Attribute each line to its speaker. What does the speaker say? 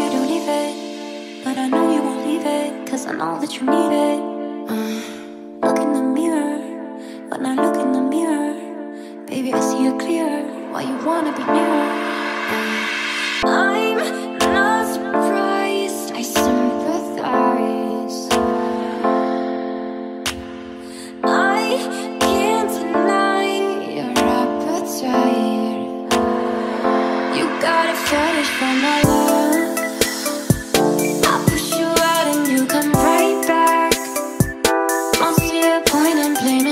Speaker 1: you to leave it, but I know you won't leave it, cause I know that you need it. Uh, look in the mirror, when I look in the mirror, baby, I see it clear. Why you wanna be near? Uh, I'm not surprised, I sympathize. I can't deny your appetite. You got a fetish for my love. Blame